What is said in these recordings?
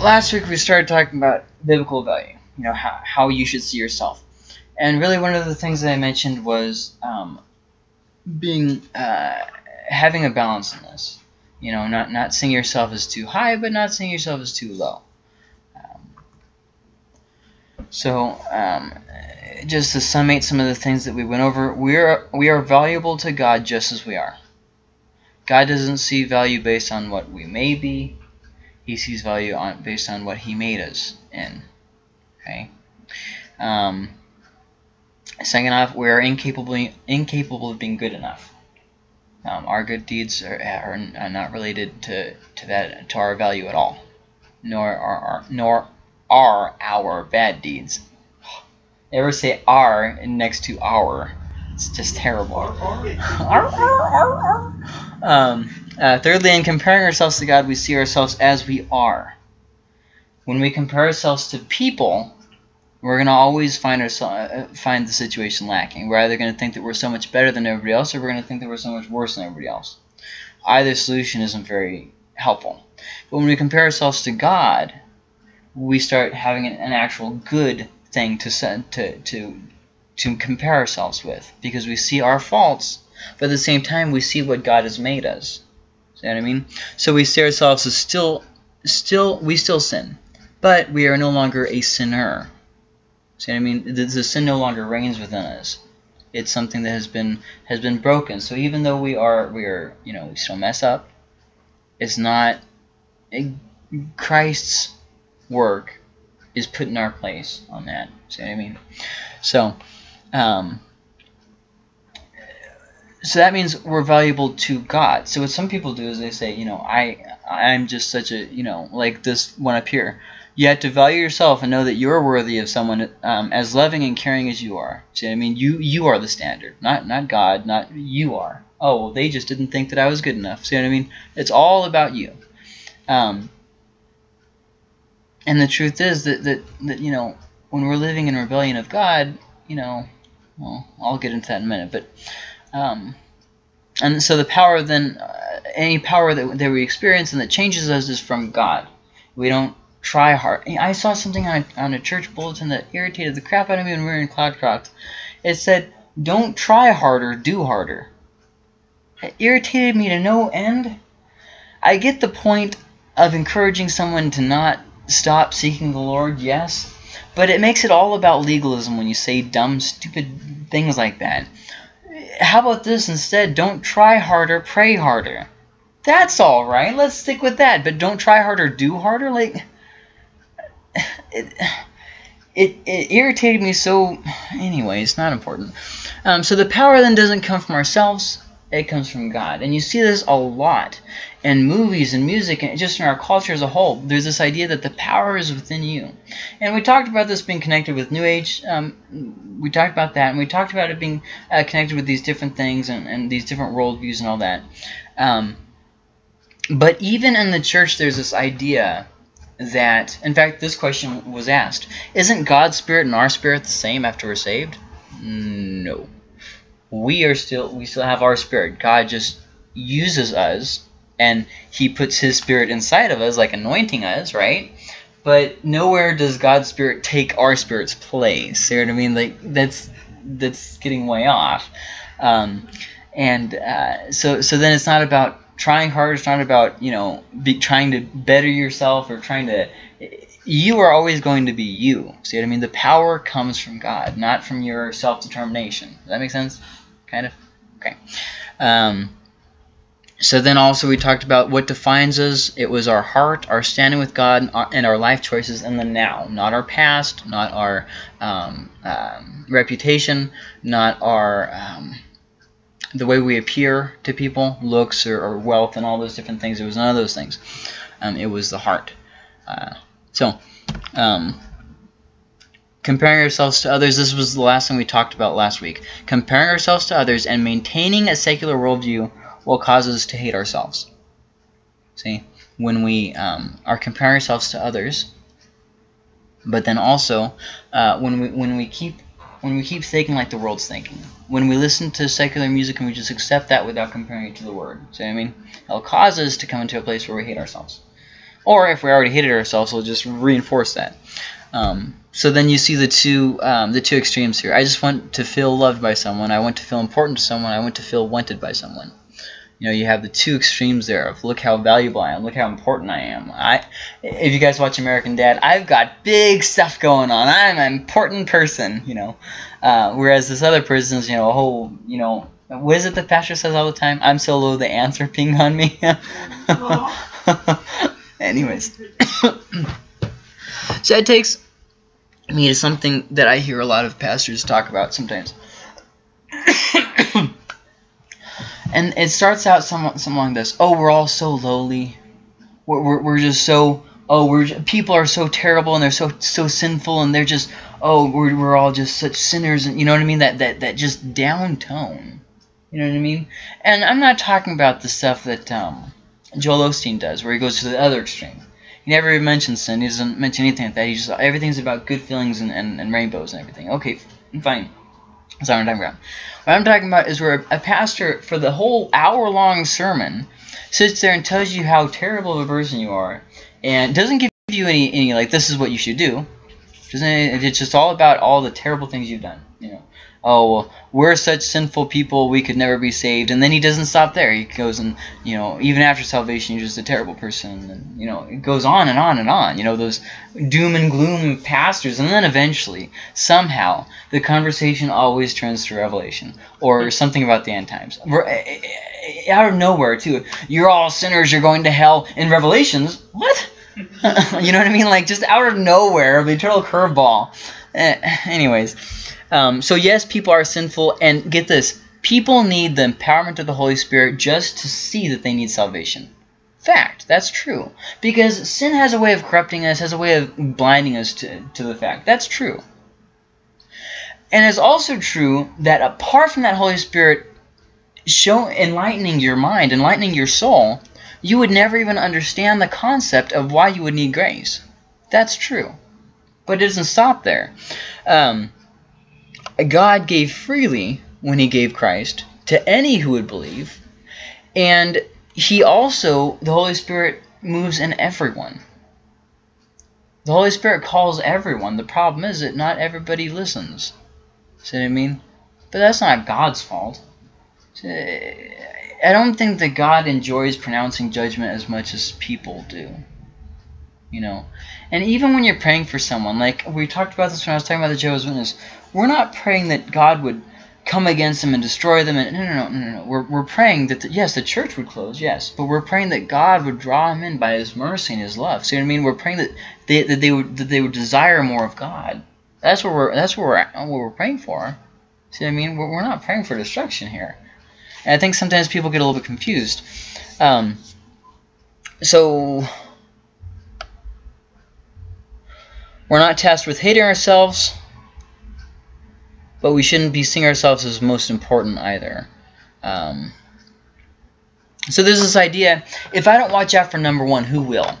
last week we started talking about biblical value. You know how how you should see yourself, and really one of the things that I mentioned was um, being uh, having a balance in this. You know, not not seeing yourself as too high, but not seeing yourself as too low. Um, so, um, just to summate some of the things that we went over, we are we are valuable to God just as we are. God doesn't see value based on what we may be. He sees value on based on what He made us in. Okay. Um, second off, we are incapable incapable of being good enough. Um, our good deeds are, are, are, not related to, to that to our value at all, nor are our, nor are our bad deeds. Ever say "are" next to "our"? It's just terrible. um, uh, thirdly, in comparing ourselves to God, we see ourselves as we are. When we compare ourselves to people, we're going to always find our, uh, find the situation lacking. We're either going to think that we're so much better than everybody else, or we're going to think that we're so much worse than everybody else. Either solution isn't very helpful. But when we compare ourselves to God, we start having an, an actual good thing to, to, to, to compare ourselves with, because we see our faults, but at the same time we see what God has made us. See what I mean? So we see ourselves as still, still, we still sin, but we are no longer a sinner See what I mean? The, the sin no longer reigns within us. It's something that has been has been broken. So even though we are we are you know we still mess up, it's not Christ's work is put in our place on that. See what I mean? So, um, so that means we're valuable to God. So what some people do is they say, you know, I I'm just such a you know like this one up here. You have to value yourself and know that you're worthy of someone um, as loving and caring as you are. See I mean? You you are the standard, not not God, not you are. Oh, well, they just didn't think that I was good enough. See what I mean? It's all about you. Um, and the truth is that, that, that, you know, when we're living in rebellion of God, you know, well, I'll get into that in a minute, but, um, and so the power then, uh, any power that, that we experience and that changes us is from God. We don't try hard. I saw something on a, on a church bulletin that irritated the crap out of me when we were in Cloudcroft. It said, don't try harder, do harder. It irritated me to no end. I get the point of encouraging someone to not stop seeking the Lord, yes, but it makes it all about legalism when you say dumb, stupid things like that. How about this instead? Don't try harder, pray harder. That's all right. Let's stick with that. But don't try harder, do harder. Like, it, it, it irritated me so anyway it's not important um, so the power then doesn't come from ourselves it comes from God and you see this a lot in movies and music and just in our culture as a whole there's this idea that the power is within you and we talked about this being connected with New Age um, we talked about that and we talked about it being uh, connected with these different things and, and these different worldviews and all that um, but even in the church there's this idea that, in fact, this question was asked Isn't God's spirit and our spirit the same after we're saved? No. We are still, we still have our spirit. God just uses us and he puts his spirit inside of us, like anointing us, right? But nowhere does God's spirit take our spirit's place. You know what I mean? Like that's that's getting way off. Um, and uh, so so then it's not about trying hard it's not about you know be, trying to better yourself or trying to you are always going to be you see what i mean the power comes from god not from your self-determination does that make sense kind of okay um, so then also we talked about what defines us it was our heart our standing with god and our life choices in the now not our past not our um, um, reputation not our um, the way we appear to people, looks or, or, wealth and all those different things. It was none of those things. Um, it was the heart. Uh, so, um, comparing ourselves to others, this was the last thing we talked about last week. Comparing ourselves to others and maintaining a secular worldview will cause us to hate ourselves. See, when we um, are comparing ourselves to others, but then also uh, when we when we keep when we keep thinking like the world's thinking. When we listen to secular music and we just accept that without comparing it to the Word. See what I mean? It'll cause us to come into a place where we hate ourselves. Or if we already hated ourselves, we'll just reinforce that. Um, so then you see the two um, the two extremes here. I just want to feel loved by someone. I want to feel important to someone. I want to feel wanted by someone. You know, you have the two extremes there of look how valuable I am, look how important I am. I, if you guys watch American Dad, I've got big stuff going on. I'm an important person. You know, uh, whereas this other person's you know a whole you know what is it the pastor says all the time? I'm so low the ants are peeing on me. Anyways, so it takes me to something that I hear a lot of pastors talk about sometimes. and it starts out somewhat, somewhat like this. Oh, we're all so lowly. We're, we're, we're just so oh we're people are so terrible and they're so so sinful and they're just oh we're, we're all just such sinners and you know what I mean? That that that just down tone you know what I mean? And I'm not talking about the stuff that um, Joel Osteen does where he goes to the other extreme. He never even mentions sin. He doesn't mention anything like that. He just everything's about good feelings and, and, and rainbows and everything. Okay fine. That's what I'm talking about what I'm talking about is where a pastor for the whole hour long sermon sits there and tells you how terrible of a person you are and doesn't give you any, any like this is what you should do. It's just all about all the terrible things you've done. You know, oh well, we're such sinful people, we could never be saved. And then he doesn't stop there. He goes and you know, even after salvation, you're just a terrible person. And you know, it goes on and on and on. You know, those doom and gloom pastors, and then eventually, somehow, the conversation always turns to Revelation or something about the end times. Eh, eh, eh, out of nowhere, too. You're all sinners. You're going to hell. In Revelations, what? you know what I mean? Like just out of nowhere, the eternal curveball. Anyways, um, so yes, people are sinful, and get this: people need the empowerment of the Holy Spirit just to see that they need salvation. Fact, that's true. Because sin has a way of corrupting us, has a way of blinding us to, to the fact. That's true. And it's also true that apart from that Holy Spirit show enlightening your mind, enlightening your soul, you would never even understand the concept of why you would need grace. That's true. But it doesn't stop there. Um, God gave freely when he gave Christ to any who would believe. And he also, the Holy Spirit, moves in everyone. The Holy Spirit calls everyone. The problem is that not everybody listens. See what I mean? But that's not God's fault. I don't think that God enjoys pronouncing judgment as much as people do. You know, and even when you're praying for someone, like we talked about this when I was talking about the Jehovah's Witness, we're not praying that God would come against them and destroy them. And no, no, no, no, no. We're we're praying that the, yes, the church would close, yes, but we're praying that God would draw them in by His mercy and His love. See what I mean? We're praying that they that they would that they would desire more of God. That's what we're that's what we're what we're praying for. See what I mean? We're, we're not praying for destruction here. And I think sometimes people get a little bit confused. Um, so we're not tasked with hating ourselves, but we shouldn't be seeing ourselves as most important either. Um, so there's this idea, if I don't watch out for number one, who will?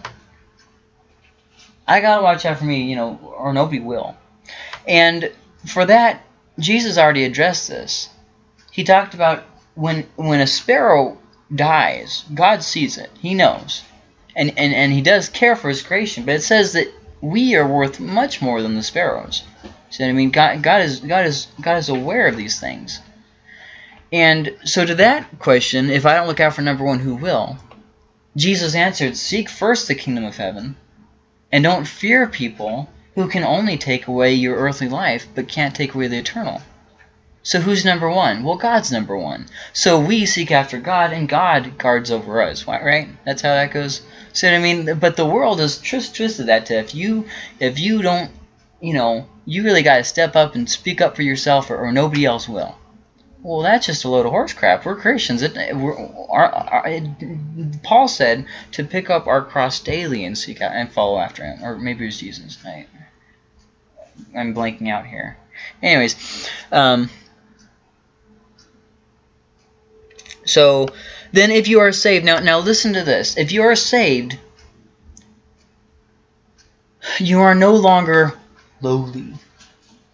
I gotta watch out for me, you know, or nobody will. And for that, Jesus already addressed this. He talked about when when a sparrow dies, God sees it. He knows. And, and, and he does care for his creation, but it says that we are worth much more than the sparrows. So I mean God God is God is God is aware of these things. And so to that question, if I don't look out for number one, who will? Jesus answered, Seek first the kingdom of heaven, and don't fear people who can only take away your earthly life, but can't take away the eternal. So who's number one? Well, God's number one. So we seek after God, and God guards over us. Right? That's how that goes. So I mean, but the world has just twisted that to if you if you don't, you know, you really got to step up and speak up for yourself, or, or, nobody else will. Well, that's just a load of horse crap. We're Christians. It, we're, our, our, it, Paul said to pick up our cross daily and seek out and follow after Him, or maybe it was Jesus. I, I'm blanking out here. Anyways, um, So then if you are saved, now, now listen to this. If you are saved, you are no longer lowly.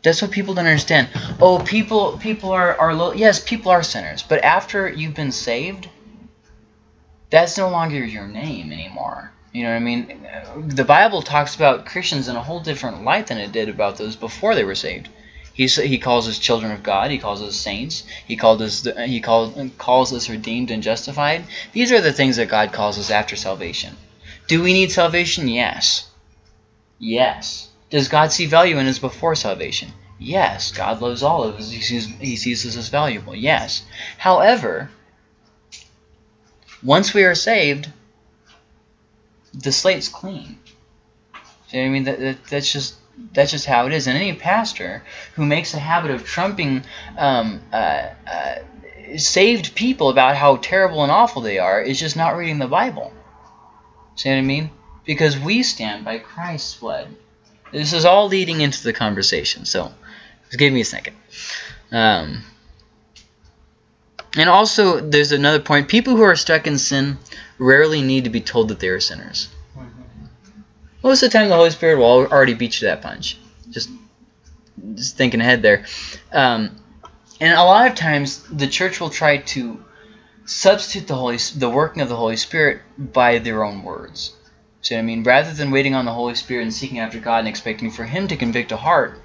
That's what people don't understand. Oh, people people are, are low. Yes, people are sinners. But after you've been saved, that's no longer your name anymore. You know what I mean? The Bible talks about Christians in a whole different light than it did about those before they were saved. He's, he calls us children of God. He calls us saints. He called us. He calls calls us redeemed and justified. These are the things that God calls us after salvation. Do we need salvation? Yes. Yes. Does God see value in us before salvation? Yes. God loves all of us. He sees, he sees us as valuable. Yes. However, once we are saved, the slate's clean. See what I mean? That, that, that's just that's just how it is. And any pastor who makes a habit of trumping um, uh, uh, saved people about how terrible and awful they are is just not reading the Bible. See what I mean? Because we stand by Christ's blood. This is all leading into the conversation. So, just give me a second. Um, and also, there's another point. People who are stuck in sin rarely need to be told that they are sinners. Most of the time, the Holy Spirit will already beat you to that punch. Just, just thinking ahead there. Um, and a lot of times, the church will try to substitute the Holy, the working of the Holy Spirit by their own words. See what I mean? Rather than waiting on the Holy Spirit and seeking after God and expecting for Him to convict a heart,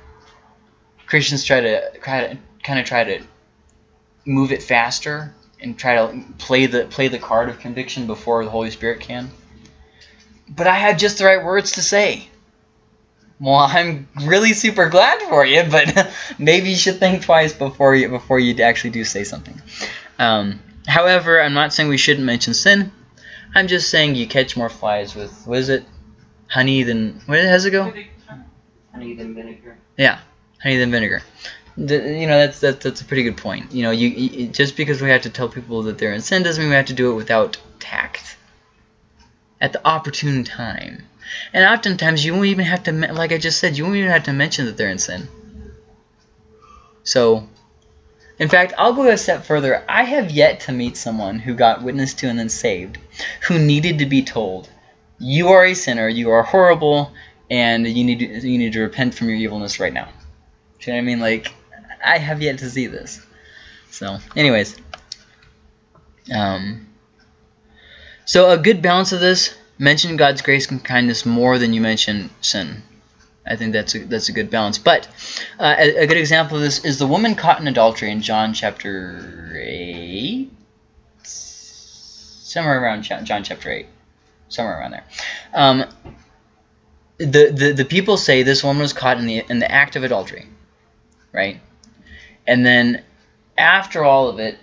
Christians try to, kind of try to move it faster and try to play the play the card of conviction before the Holy Spirit can but I had just the right words to say. Well, I'm really super glad for you, but maybe you should think twice before you before you actually do say something. Um, however, I'm not saying we shouldn't mention sin. I'm just saying you catch more flies with what is it, honey than where does it go? Honey than vinegar. Yeah, honey than vinegar. The, you know that's, that's that's a pretty good point. You know, you, you just because we have to tell people that they're in sin doesn't mean we have to do it without tact at the opportune time. And oftentimes you won't even have to, like I just said, you won't even have to mention that they're in sin. So, in fact, I'll go a step further. I have yet to meet someone who got witnessed to and then saved, who needed to be told, you are a sinner, you are horrible, and you need to, you need to repent from your evilness right now. Do you know what I mean? Like, I have yet to see this. So, anyways. Um, so a good balance of this, mention God's grace and kindness more than you mention sin. I think that's a, that's a good balance. But uh, a, a, good example of this is the woman caught in adultery in John chapter 8. Somewhere around John chapter 8. Somewhere around there. Um, the, the, the people say this woman was caught in the, in the act of adultery. Right? And then after all of it,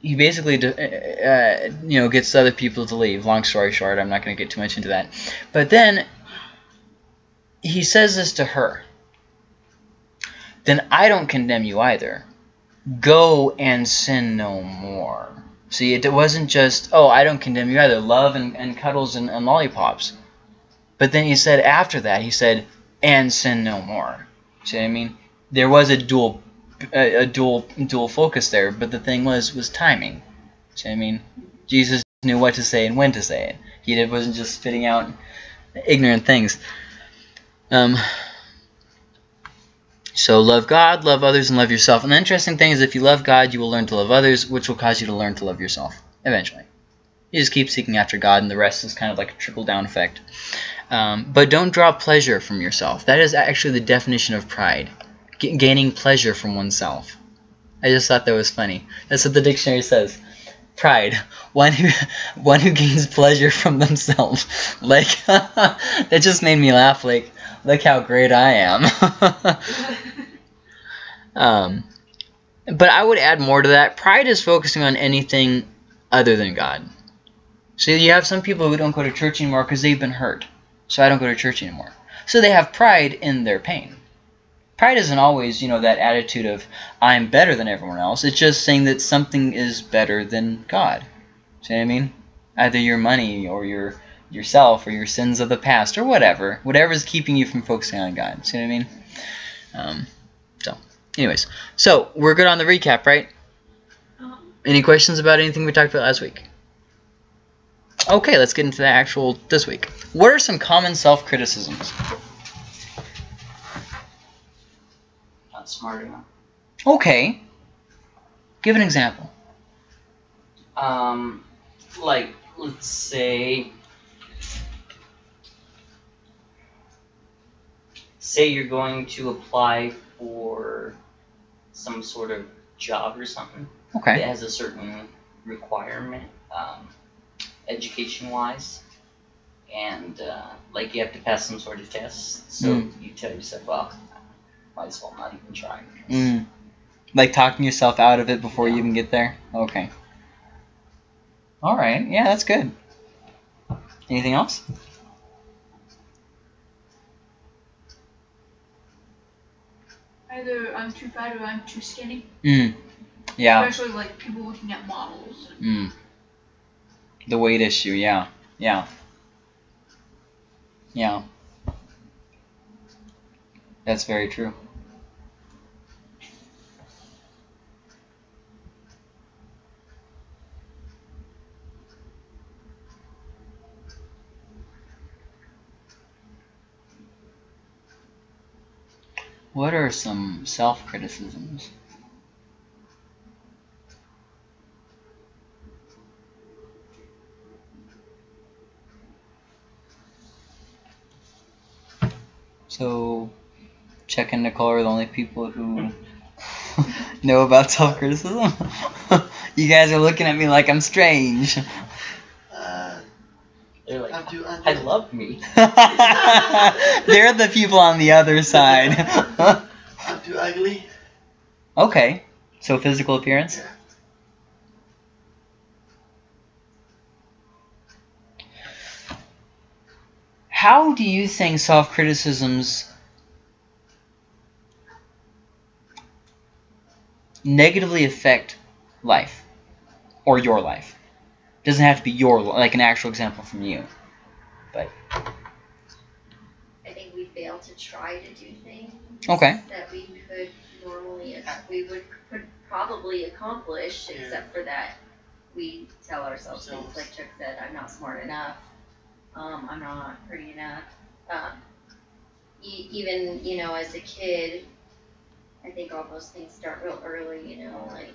he basically, uh, uh, you know, gets other people to leave. Long story short, I'm not going to get too much into that. But then he says this to her. Then I don't condemn you either. Go and sin no more. See, it wasn't just, oh, I don't condemn you either. Love and, and cuddles and, and lollipops. But then he said after that, he said, and sin no more. See what I mean? There was a dual a, a dual dual focus there, but the thing was was timing. See I mean, Jesus knew what to say and when to say it. He wasn't just spitting out ignorant things. Um, so love God, love others, and love yourself. And the interesting thing is if you love God, you will learn to love others, which will cause you to learn to love yourself eventually. You just keep seeking after God, and the rest is kind of like a trickle-down effect. Um, but don't draw pleasure from yourself. That is actually the definition of pride gaining pleasure from oneself. I just thought that was funny. That's what the dictionary says. Pride, one who one who gains pleasure from themselves. Like that just made me laugh. Like, look how great I am. um, but I would add more to that. Pride is focusing on anything other than God. So you have some people who don't go to church anymore because they've been hurt. So I don't go to church anymore. So they have pride in their pain. Pride isn't always, you know, that attitude of I'm better than everyone else. It's just saying that something is better than God. See what I mean? Either your money or your yourself or your sins of the past or whatever. Whatever is keeping you from focusing on God. See what I mean? Um, so, anyways. So, we're good on the recap, right? Uh-huh. Any questions about anything we talked about last week? Okay, let's get into the actual this week. What are some common self-criticisms? not smart enough. Okay. Give an example. Um, like, let's say say you're going to apply for some sort of job or something Okay. that has a certain requirement, um, education wise. And uh, like you have to pass some sort of test, so Mm. you tell yourself, well, might as well not even try. Mm. Like talking yourself out of it before you even get there? Okay. Alright, yeah, that's good. Anything else? Either I'm too fat or I'm too skinny. Mm. Yeah. Especially like people looking at models. Mm. The weight issue, yeah. Yeah. Yeah. That's very true. What are some self criticisms? So, Chuck and Nicole are the only people who know about self criticism. you guys are looking at me like I'm strange. They're like, I love me. They're the people on the other side. I'm too ugly. okay, so physical appearance? Yeah. How do you think self criticisms negatively affect life or your life? Doesn't have to be your like an actual example from you. But. I think we fail to try to do things Okay. that we could normally, we would could probably accomplish, Yeah. except for that we tell ourselves things like Chuck said, I'm not smart enough, um, I'm not pretty enough. Um, e- even, you know, as a kid, I think all those things start real early, you know, like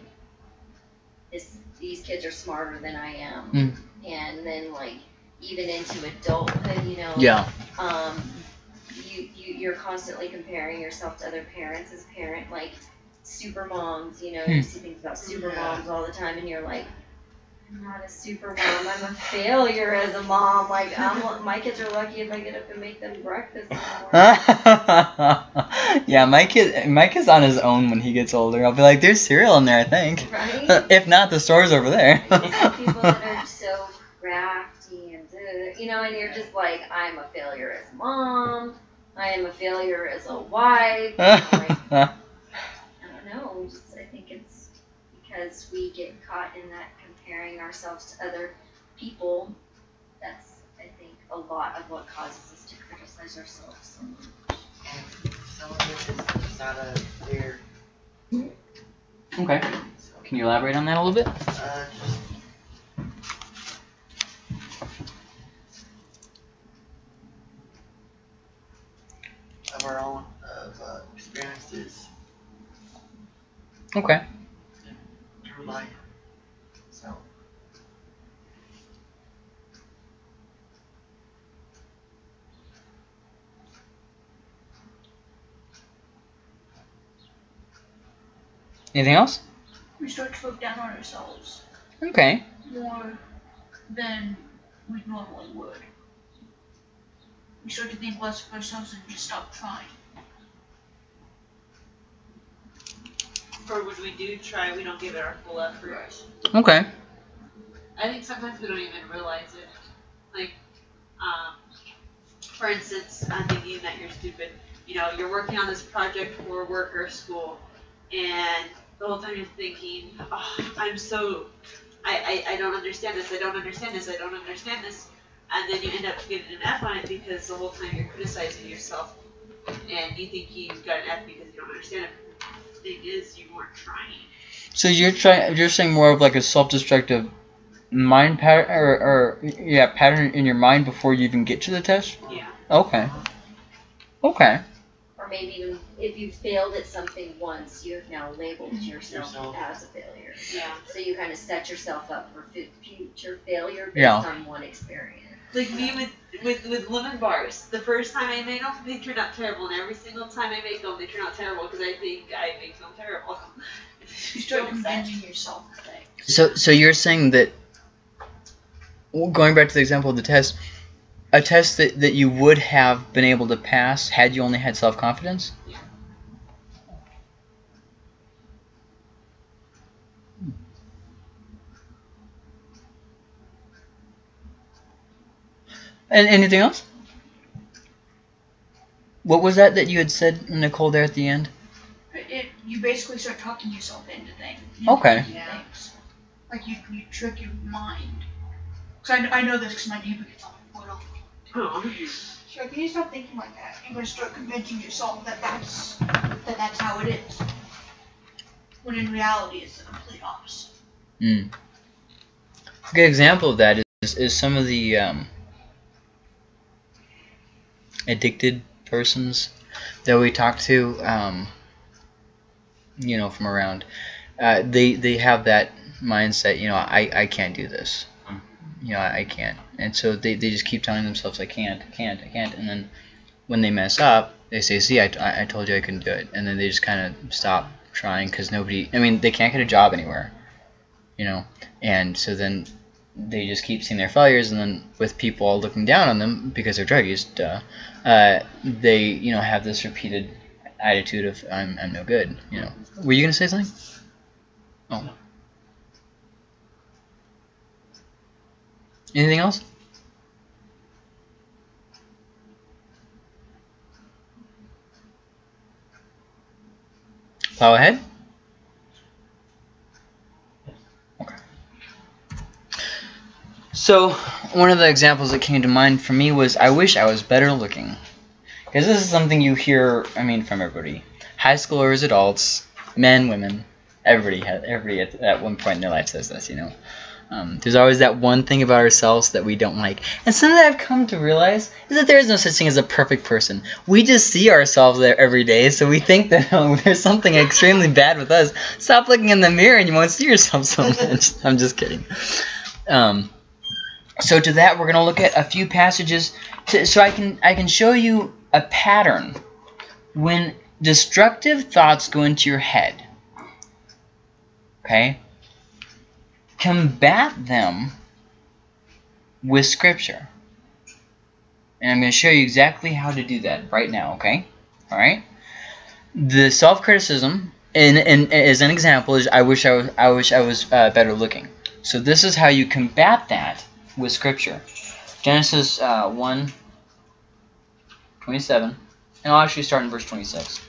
this, these kids are smarter than I am. Mm. And then like even into adulthood, you know, Yeah. um, you, you you're constantly comparing yourself to other parents as parent, like super moms, you know, Hmm. you see things about super Yeah. moms all the time and you're like, I'm not a super mom, I'm a failure as a mom. Like I'm my kids are lucky if I get up and make them breakfast in the morning. yeah, my kid Mike is on his own when he gets older. I'll be like, there's cereal in there, I think. Right? If not, the store's over there. People that are so crafty and uh, you know, and you're just like, I'm a failure as a mom. I am a failure as a wife. Like, I don't know. Just I think it's because we get caught in that comparing ourselves to other people. That's I think a lot of what causes us to criticize ourselves. so much. And some of it is, is not a fair. okay. So, Can you elaborate on that a little bit? uh, just. Of our own of uh, experiences Okay. through life. So Anything else? we start to look down on ourselves Okay. more than we normally would. We start to think less of ourselves and just stop trying. Or when we do try, we don't give it our full effort. Okay. I think sometimes we don't even realize it. Like, um, for instance, I'm thinking that you're stupid. You know, you're working on this project for work or school, and the whole time you're thinking, oh, I'm so, I, I, I don't understand this, I don't understand this, I don't understand this. And then you end up getting an F on it because the whole time you're criticizing yourself, and you think you got an F because you don't understand it. The thing is, you weren't trying. So you're trying. You're saying more of like a self-destructive mind pattern, or, or yeah, pattern in your mind before you even get to the test. Yeah. Okay. Okay. Or maybe even if you failed at something once, you have now labeled mm-hmm. yourself Yourself. as a failure. Yeah. So you kind of set yourself up for future failure based Yeah. on one experience. Like me with with with lemon bars. The first time I made them, they turned out terrible, and every single time I make them, they turn out terrible because I think I make them terrible. You start convincing yourself of. So, so you're saying that, well, going back to the example of the test, a test that, that you would have been able to pass had you only had self confidence? And anything else? What was that that you had said, Nicole, there at the end? It, you basically start talking yourself into things. Okay. into things. Like you, you trick your mind. Cause I, I know this because my neighbor gets on my foot all the like, when you start thinking like that, you're gonna start convincing yourself that that's that that's how it is. When in reality, it's the complete opposite. Mm. A good example of that is, is some of the um, addicted persons that we talk to, um, you know, from around. Uh, they they have that mindset. You know, I, I can't do this. You know, I, I can't, and so they, they just keep telling themselves, I can't, I can't, I can't, and then when they mess up, they say, see, I, I I told you I couldn't do it, and then they just kind of stop trying because nobody. I mean, they can't get a job anywhere you know and so then they just keep seeing their failures and then with people all looking down on them because they're drug used duh, uh, they you know have this repeated attitude of I'm, I'm no good you know. Were you gonna say something? Oh. Anything else? Plow ahead So, one of the examples that came to mind for me was I wish I was better looking. Because this is something you hear, I mean, from everybody. High schoolers, adults, men, women, everybody, everybody at, at one point in their life says this, you know. Um, there's always that one thing about ourselves that we don't like. And something that I've come to realize is that there is no such thing as a perfect person. We just see ourselves there every day, so we think that oh, there's something extremely bad with us. Stop looking in the mirror and you won't see yourself so much. I'm just kidding. Um, so to that, we're going to look at a few passages to, so I can I can show you a pattern when destructive thoughts go into your head. Okay? Combat them with scripture. And I'm going to show you exactly how to do that right now, okay? All right? The self-criticism in, in, as an example is I wish I was I wish I was uh, better looking. So this is how you combat that with Scripture. Genesis uh, 1, 27, and I'll actually start in verse 26.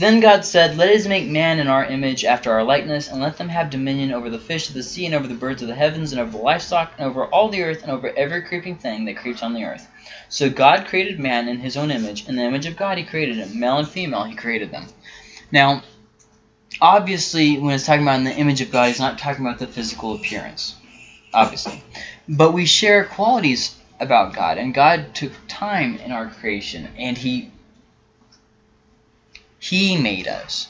Then God said, Let us make man in our image after our likeness, and let them have dominion over the fish of the sea, and over the birds of the heavens, and over the livestock, and over all the earth, and over every creeping thing that creeps on the earth. So God created man in his own image. In the image of God he created him. Male and female he created them. Now, obviously, when it's talking about in the image of God, he's not talking about the physical appearance, obviously. But we share qualities about God, and God took time in our creation, and he he made us.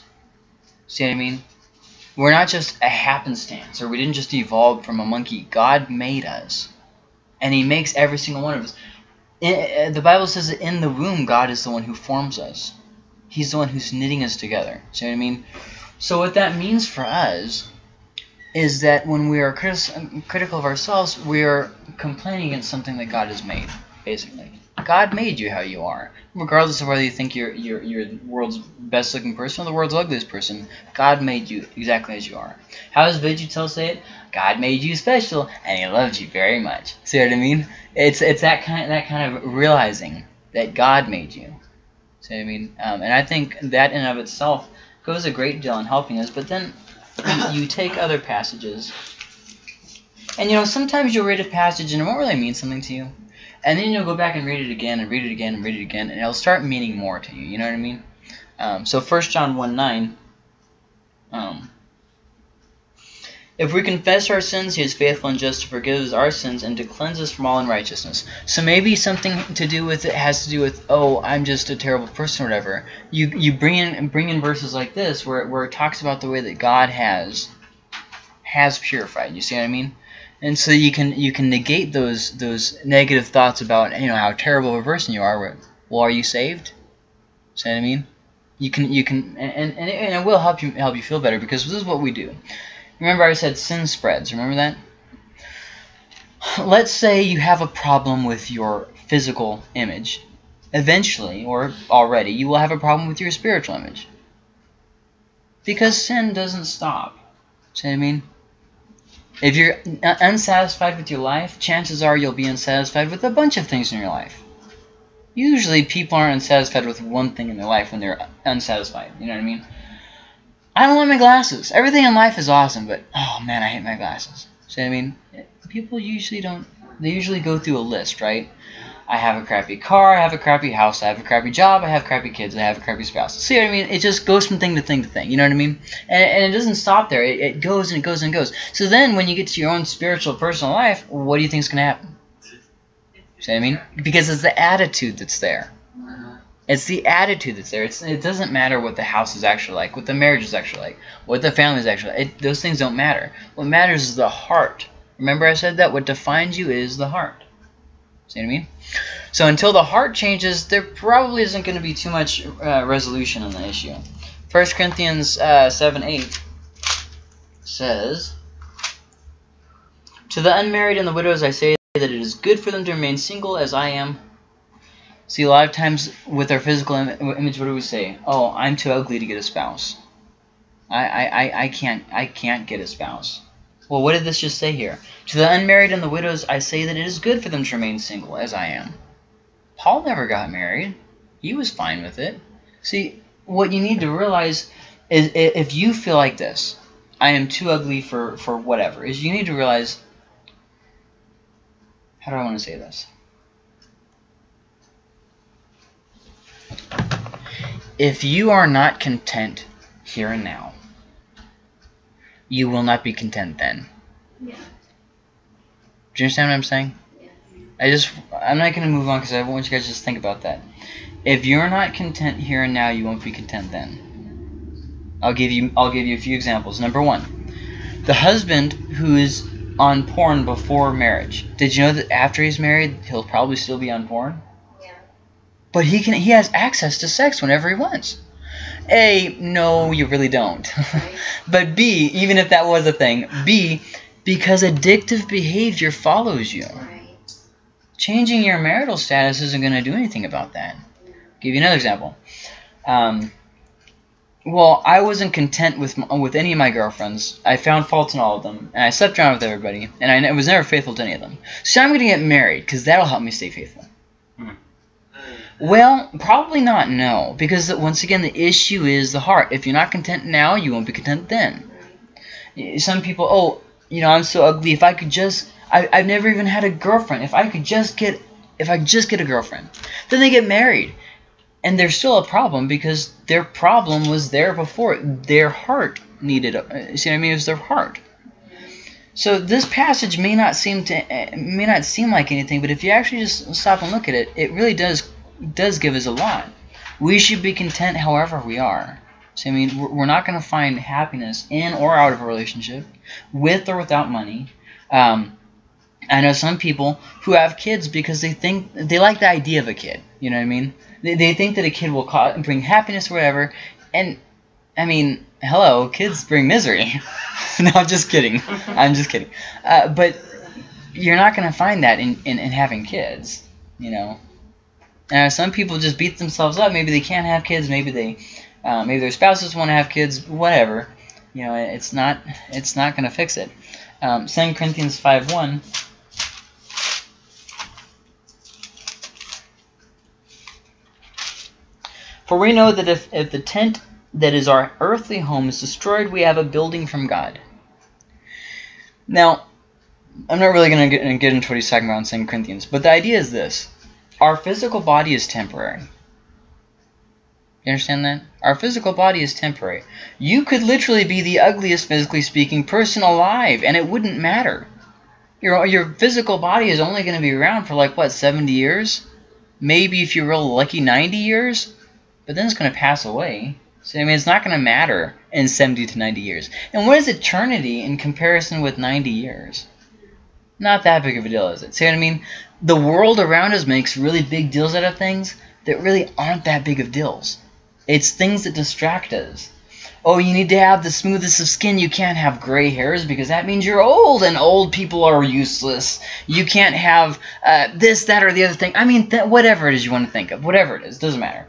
See what I mean? We're not just a happenstance, or we didn't just evolve from a monkey. God made us, and he makes every single one of us. In, the Bible says that in the womb, God is the one who forms us. He's the one who's knitting us together. See what I mean? So what that means for us is that when we are critical of ourselves, we are complaining against something that God has made, basically. God made you how you are. Regardless of whether you think you're, you're, you're the world's best looking person or the world's ugliest person, God made you exactly as you are. How does VeggieTale say it? God made you special and he loved you very much. See what I mean? It's it's that kind that kind of realizing that God made you. See what I mean? Um, and I think that in and of itself goes a great deal in helping us. But then you, take other passages, and you know sometimes you'll read a passage and it won't really mean something to you, and then you'll go back and read it again and read it again and read it again, and it'll start meaning more to you. You know what I mean? Um, so 1 John 1 9. Um, if we confess our sins, he is faithful and just to forgive us our sins and to cleanse us from all unrighteousness. So maybe something to do with it has to do with, oh, I'm just a terrible person or whatever. You you bring in bring in verses like this where where it talks about the way that God has has purified. You see what I mean? And so you can you can negate those those negative thoughts about you know how terrible of a person you are. Well, are you saved? See what I mean? You can you can and, and, and it will help you help you feel better because this is what we do. Remember I said sin spreads. Remember that? Let's say you have a problem with your physical image. Eventually, or already, you will have a problem with your spiritual image. Because sin doesn't stop. See what I mean? If you're unsatisfied with your life, chances are you'll be unsatisfied with a bunch of things in your life. Usually people aren't unsatisfied with one thing in their life when they're unsatisfied. You know what I mean? I don't like my glasses. Everything in life is awesome, but oh man, I hate my glasses. See what I mean? People usually don't. They usually go through a list, right? I have a crappy car, I have a crappy house, I have a crappy job, I have crappy kids, I have a crappy spouse. See what I mean? It just goes from thing to thing to thing. You know what I mean? And, and it doesn't stop there. It, it goes and it goes and it goes. So then when you get to your own spiritual personal life, what do you think is going to happen? See what I mean? Because it's the attitude that's there. It's the attitude that's there. It's, it doesn't matter what the house is actually like, what the marriage is actually like, what the family is actually like. It, those things don't matter. What matters is the heart. Remember I said that? What defines you is the heart. See what I mean? So until the heart changes, there probably isn't going to be too much uh, resolution on the issue. 1 Corinthians uh, 7 8 says, To the unmarried and the widows I say that it is good for them to remain single as I am. See, a lot of times with our physical Im image, what do we say? Oh, I'm too ugly to get a spouse. I, I, I, can't I can't get a spouse. Well, what did this just say here? To the unmarried and the widows I say that it is good for them to remain single, as I am. Paul never got married. He was fine with it. See, what you need to realize is if you feel like this, I am too ugly for, for whatever, is you need to realize, how do I want to say this? If you are not content here and now, you will not be content then. Yeah. Do you understand what I'm saying? Yeah. I just, I'm not going to move on because I want you guys to just think about that. If you're not content here and now, you won't be content then. I'll give you, I'll give you a few examples. Number one, the husband who is on porn before marriage. Did you know that after he's married, he'll probably still be on porn? But he can, he has access to sex whenever he wants. A, no, you really don't. But B, even if that was a thing, B, because addictive behavior follows you. Changing your marital status isn't going to do anything about that. give you another example. Um, well, I wasn't content with with any of my girlfriends. I found faults in all of them, and I slept around with everybody, and I was never faithful to any of them. So I'm going to get married because that'll help me stay faithful. Well, probably not. No, because once again, the issue is the heart. If you're not content now, you won't be content then. Some people, oh, you know, I'm so ugly. If I could just, I, I've never even had a girlfriend. If I could just get, if I just get a girlfriend, then they get married, and there's still a problem because their problem was there before. Their heart needed. uh, See what I mean? It was their heart. So this passage may not seem to uh, may not seem like anything, but if you actually just stop and look at it, it really does does give us a lot. We should be content however we are. So I mean, we're not going to find happiness in or out of a relationship, with or without money. Um, I know some people who have kids because they think they like the idea of a kid. You know what I mean? They, they think that a kid will bring happiness or whatever. And I mean, hello, kids bring misery. no, I'm just kidding. I'm just kidding. Uh, but you're not going to find that in, in, in having kids. You know. Uh, some people just beat themselves up. Maybe they can't have kids. Maybe they, uh, maybe their spouses want to have kids. Whatever. You know, it's not it's not going to fix it. Um, 2 Corinthians 5.1 For we know that if, if the tent that is our earthly home is destroyed, we have a building from God. Now, I'm not really going to get, get into what he's talking about in 2 Corinthians, but the idea is this. Our physical body is temporary. You understand that? Our physical body is temporary. You could literally be the ugliest, physically speaking, person alive, and it wouldn't matter. Your, your physical body is only going to be around for like, what, 70 years? Maybe if you're real lucky, 90 years? But then it's going to pass away. So, I mean, it's not going to matter in 70 to 90 years. And what is eternity in comparison with 90 years? Not that big of a deal, is it? See what I mean? The world around us makes really big deals out of things that really aren't that big of deals. It's things that distract us. Oh, you need to have the smoothest of skin. You can't have gray hairs because that means you're old, and old people are useless. You can't have uh, this, that, or the other thing. I mean, th- whatever it is you want to think of, whatever it is, doesn't matter.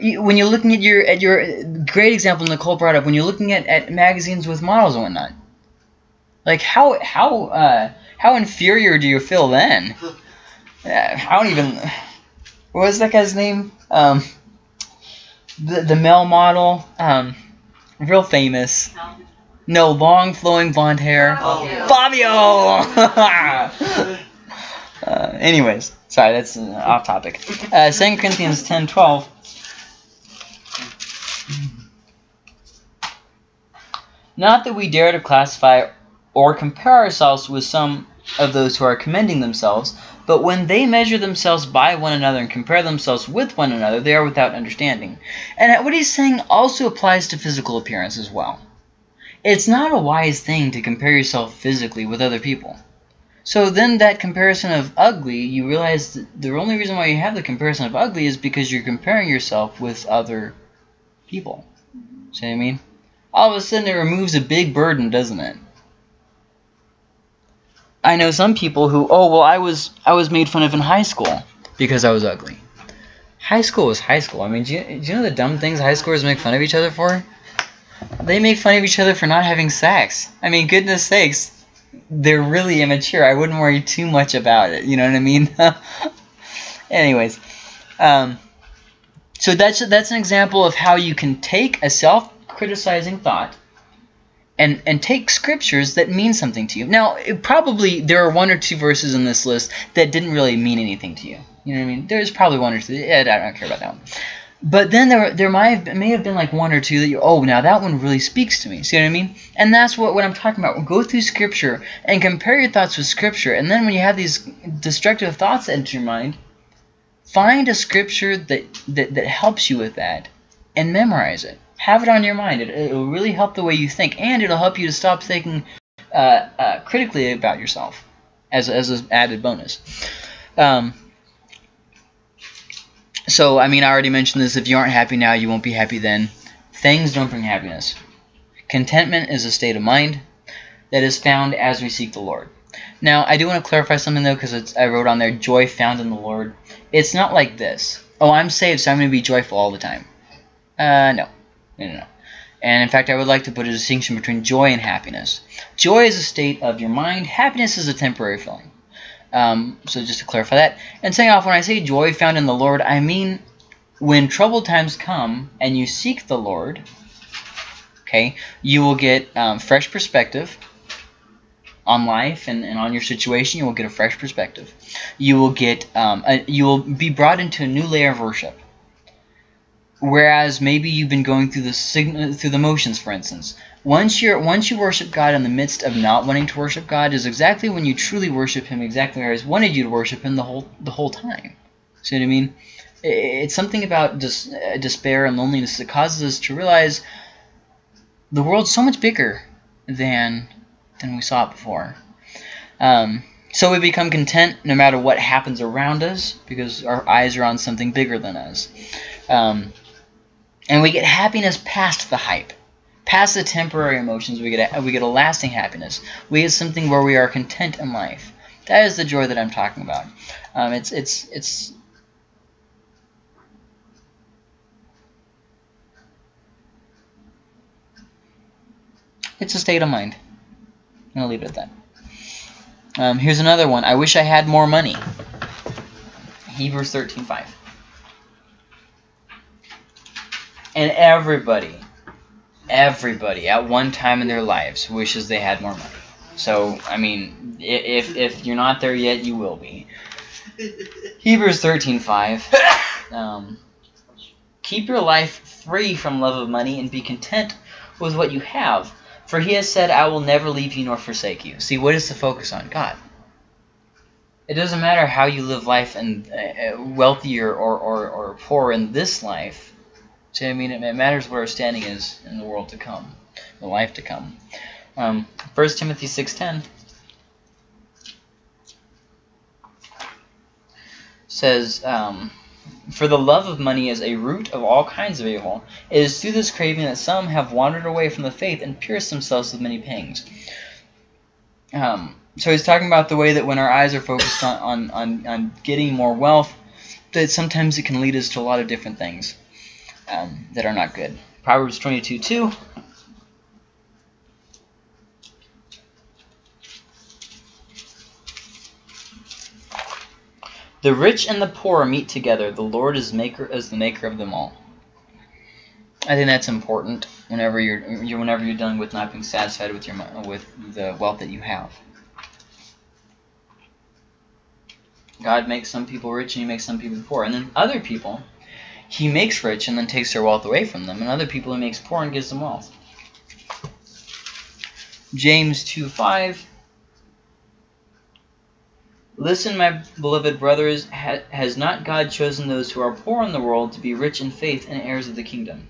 When you're looking at your at your great example Nicole brought up, when you're looking at, at magazines with models and whatnot, like how how uh, how inferior do you feel then? I don't even. What was that guy's name? Um, the the male model, um, real famous. No, long flowing blonde hair. Oh, Fabio. uh, anyways, sorry, that's uh, off topic. Uh, 2 Corinthians ten twelve. Not that we dare to classify or compare ourselves with some of those who are commending themselves, but when they measure themselves by one another and compare themselves with one another, they are without understanding. And what he's saying also applies to physical appearance as well. It's not a wise thing to compare yourself physically with other people. So then that comparison of ugly, you realize the only reason why you have the comparison of ugly is because you're comparing yourself with other people. See what I mean? All of a sudden it removes a big burden, doesn't it? I know some people who, oh well, I was I was made fun of in high school because I was ugly. High school is high school. I mean, do you, do you know the dumb things high schoolers make fun of each other for? They make fun of each other for not having sex. I mean, goodness sakes, they're really immature. I wouldn't worry too much about it. You know what I mean? Anyways, um, so that's that's an example of how you can take a self-criticizing thought and and take scriptures that mean something to you. Now, it probably there are one or two verses in this list that didn't really mean anything to you. You know what I mean? There's probably one or two. Yeah, I don't care about that one. But then there there might have may have been like one or two that you oh now that one really speaks to me. See what I mean? And that's what, what I'm talking about. Go through scripture and compare your thoughts with scripture. And then when you have these destructive thoughts enter your mind, find a scripture that, that, that helps you with that and memorize it. Have it on your mind. It, it'll really help the way you think, and it'll help you to stop thinking uh, uh, critically about yourself as, as an added bonus. Um, so, I mean, I already mentioned this. If you aren't happy now, you won't be happy then. Things don't bring happiness. Contentment is a state of mind that is found as we seek the Lord. Now, I do want to clarify something though, because I wrote on there, joy found in the Lord. It's not like this. Oh, I'm saved, so I'm going to be joyful all the time. Uh, no. No, no. And in fact, I would like to put a distinction between joy and happiness. Joy is a state of your mind. Happiness is a temporary feeling. Um, so just to clarify that. And saying off, when I say joy found in the Lord, I mean when troubled times come and you seek the Lord, okay, you will get um, fresh perspective on life and, and on your situation. You will get a fresh perspective. You will get um, a, you will be brought into a new layer of worship. Whereas maybe you've been going through the sign- through the motions, for instance. Once you're once you worship God in the midst of not wanting to worship God is exactly when you truly worship Him exactly where He's wanted you to worship Him the whole the whole time. See what I mean? It's something about dis- uh, despair and loneliness that causes us to realize the world's so much bigger than than we saw it before. Um, so we become content no matter what happens around us because our eyes are on something bigger than us. Um, and we get happiness past the hype, past the temporary emotions. We get a, we get a lasting happiness. We get something where we are content in life. That is the joy that I'm talking about. Um, it's it's it's. It's a state of mind. I'm gonna leave it at that. Um, here's another one. I wish I had more money. Hebrews 13:5. And everybody, everybody at one time in their lives wishes they had more money. So, I mean, if if you're not there yet, you will be. Hebrews 13:5. Um, keep your life free from love of money and be content with what you have. For he has said, I will never leave you nor forsake you. See, what is the focus on? God. It doesn't matter how you live life and uh, wealthier or, or, or poor in this life. See, I mean, it, it matters where our standing is in the world to come, the life to come. Um, 1 Timothy 6.10 says, um, For the love of money is a root of all kinds of evil. It is through this craving that some have wandered away from the faith and pierced themselves with many pangs. Um, so he's talking about the way that when our eyes are focused on, on, on, on getting more wealth, that sometimes it can lead us to a lot of different things um, that are not good. Proverbs 22 2. The rich and the poor meet together. The Lord is maker is the maker of them all. I think that's important whenever you're, you're whenever you're dealing with not being satisfied with your with the wealth that you have. God makes some people rich and He makes some people poor, and then other people He makes rich and then takes their wealth away from them, and other people He makes poor and gives them wealth. James two five. Listen, my beloved brothers, ha- has not God chosen those who are poor in the world to be rich in faith and heirs of the kingdom?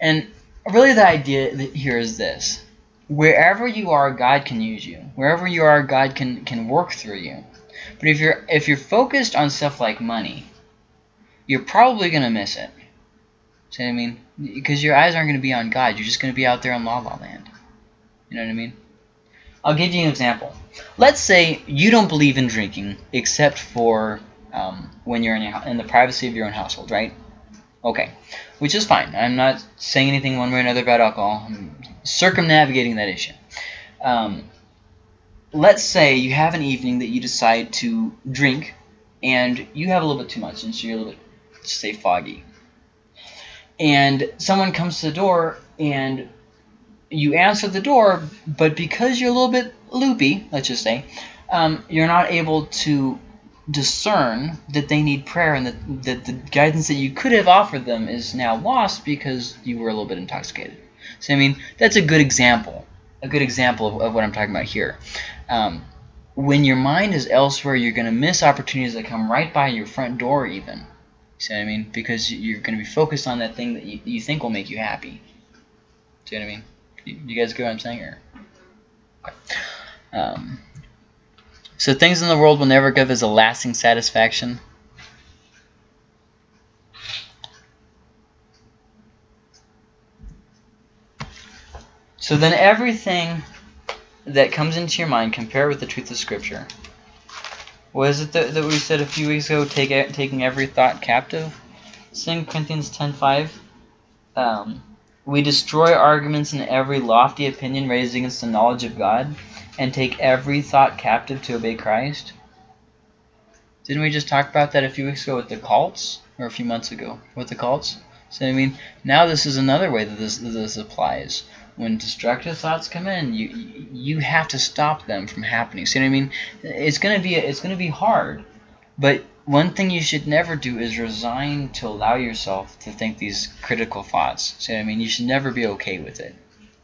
And really, the idea here is this: wherever you are, God can use you. Wherever you are, God can can work through you. But if you're if you're focused on stuff like money, you're probably gonna miss it. See what I mean? Because your eyes aren't gonna be on God. You're just gonna be out there in la la land. You know what I mean? I'll give you an example. Let's say you don't believe in drinking except for um, when you're in, your, in the privacy of your own household, right? Okay, which is fine. I'm not saying anything one way or another about alcohol. I'm circumnavigating that issue. Um, let's say you have an evening that you decide to drink and you have a little bit too much and so you're a little bit, say, foggy. And someone comes to the door and you answer the door, but because you're a little bit loopy, let's just say, um, you're not able to discern that they need prayer and that, that the guidance that you could have offered them is now lost because you were a little bit intoxicated. So, I mean, that's a good example, a good example of, of what I'm talking about here. Um, when your mind is elsewhere, you're going to miss opportunities that come right by your front door, even. See what I mean? Because you're going to be focused on that thing that you, you think will make you happy. See what I mean? You, you guys get what I'm saying? Or? Okay. Um, so things in the world will never give us a lasting satisfaction. So then everything that comes into your mind, compare with the truth of Scripture. Was it that, that we said a few weeks ago, take, taking every thought captive? 2 Corinthians 10.5 um, We destroy arguments and every lofty opinion raised against the knowledge of God, and take every thought captive to obey Christ. Didn't we just talk about that a few weeks ago with the cults? Or a few months ago with the cults? So, I mean, now this is another way that this, that this applies when destructive thoughts come in, you you have to stop them from happening. See what I mean? It's gonna be it's gonna be hard, but one thing you should never do is resign to allow yourself to think these critical thoughts. See what I mean? You should never be okay with it.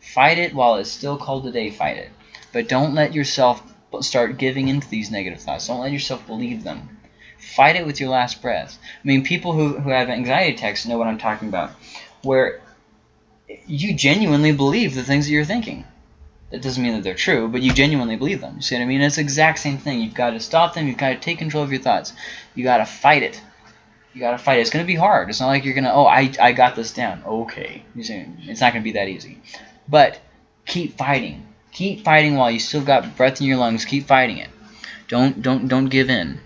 Fight it while it's still called today. Fight it, but don't let yourself start giving into these negative thoughts. Don't let yourself believe them. Fight it with your last breath. I mean, people who, who have anxiety attacks know what I'm talking about. Where you genuinely believe the things that you're thinking. That doesn't mean that they're true, but you genuinely believe them. You see what I mean? It's the exact same thing. You've got to stop them. You've got to take control of your thoughts. You got to fight it. You got to fight it. It's going to be hard. It's not like you're going to, oh, I, I got this down. Okay. You see, it's not going to be that easy. But keep fighting. Keep fighting while you still got breath in your lungs. Keep fighting it. Don't don't don't give in.